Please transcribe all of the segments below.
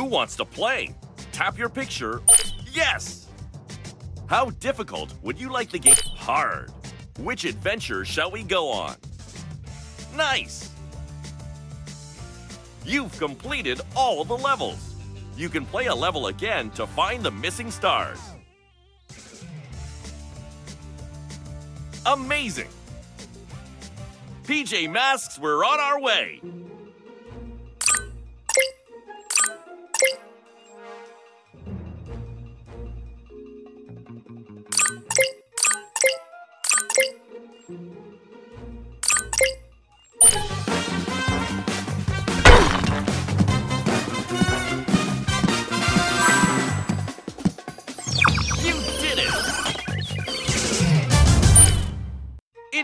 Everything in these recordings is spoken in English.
Who wants to play? Tap your picture. Yes! How difficult would you like the game? Hard. Which adventure shall we go on? Nice! You've completed all the levels. You can play a level again to find the missing stars. Amazing! PJ Masks, we're on our way!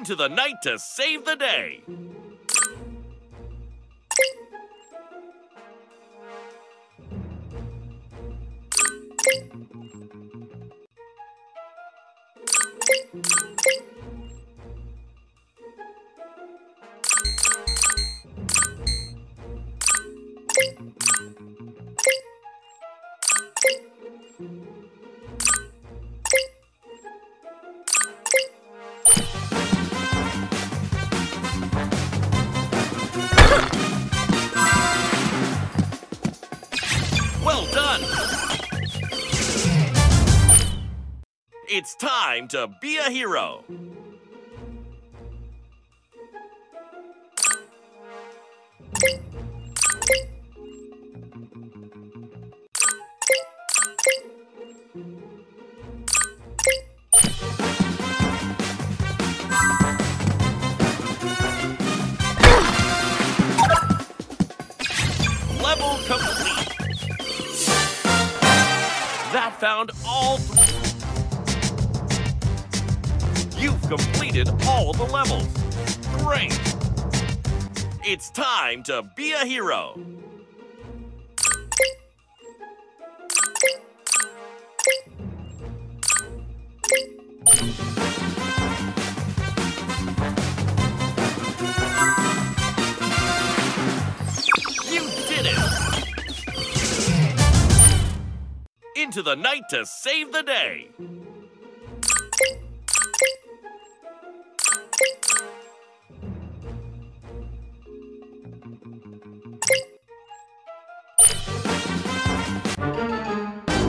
Into the night to save the day! It's time to be a hero! Level complete! That found all. th- You've completed all the levels. Great! It's time to be a hero. You did it! Into the night to save the day.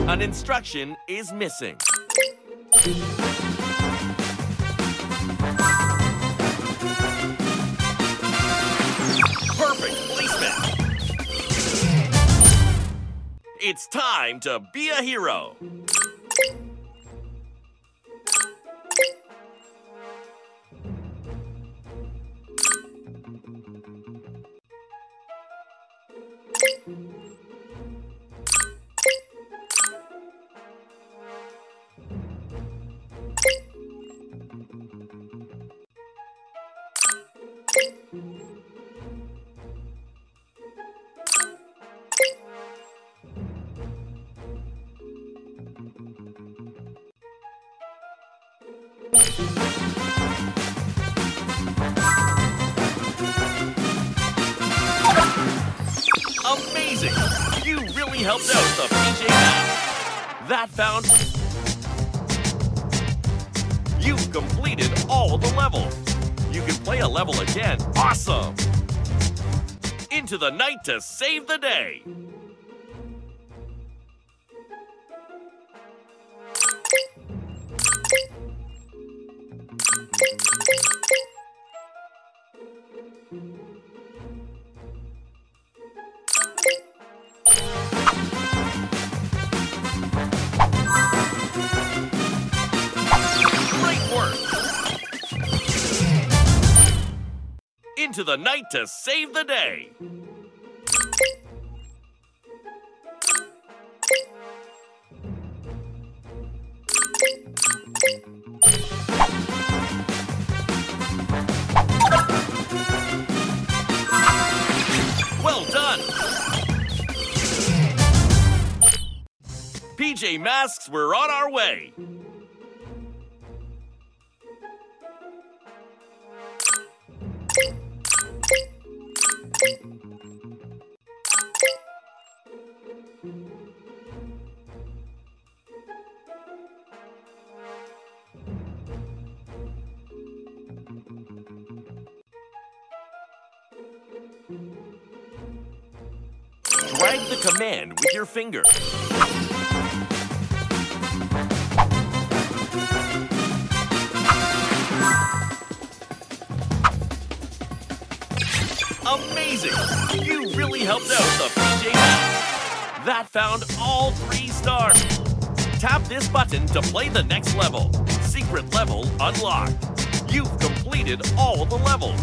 An instruction is missing. Perfect placement. It's time to be a hero. Amazing! You really helped out the PJ Masks. That found. You've completed all the levels. You can play a level again. Awesome! Into the night to save the day. Into the night to save the day. Well done! PJ Masks, we're on our way. Drag the command with your finger. Amazing! You really helped out the PJ Masks. That found all three stars. Tap this button to play the next level. Secret level unlocked. You've completed all the levels.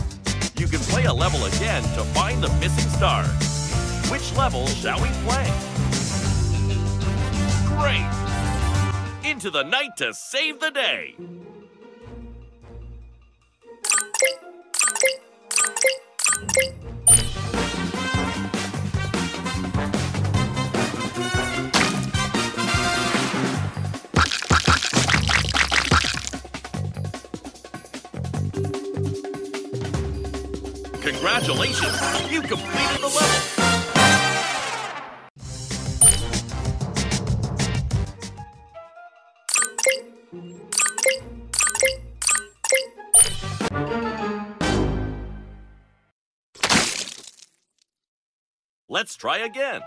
You can play a level again to find the missing stars. Which level shall we play? Great! Into the night to save the day. Congratulations! You completed the level! Let's try again.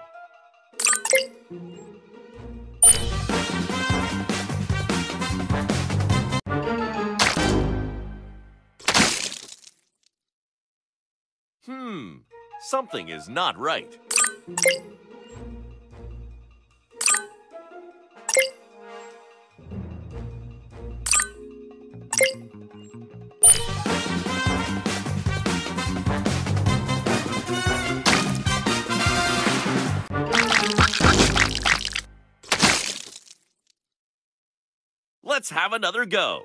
Hmm, something is not right. Let's have another go.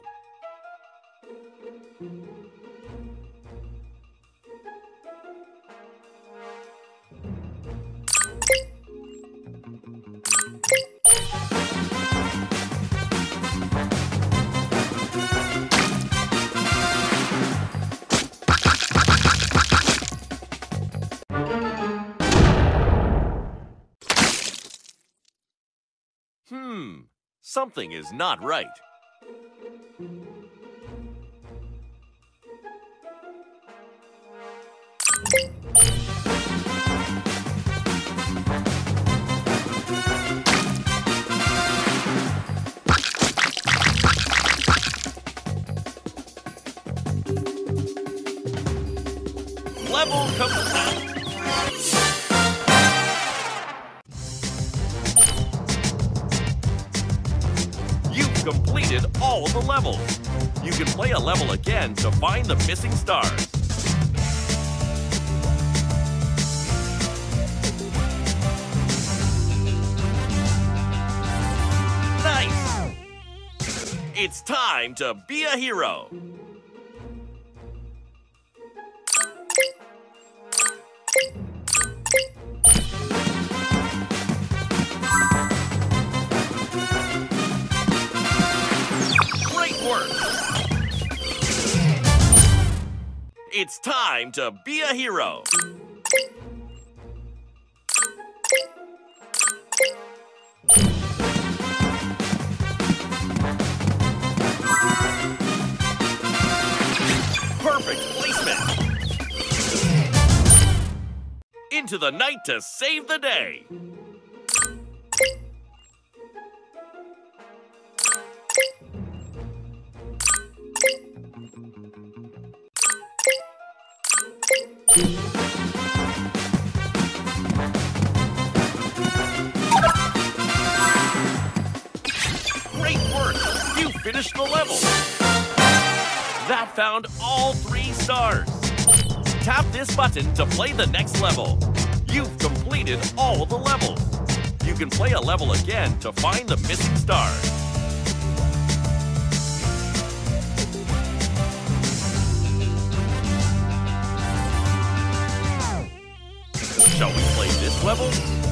Hmm, something is not right. Level complete. All the levels. You can play a level again to find the missing stars. Nice! It's time to be a hero. It's time to be a hero. Perfect placement. Into the night to save the day. Great work! You finished the level! That found all three stars. Tap this button to play the next level. You've completed all the levels. You can play a level again to find the missing stars. Level?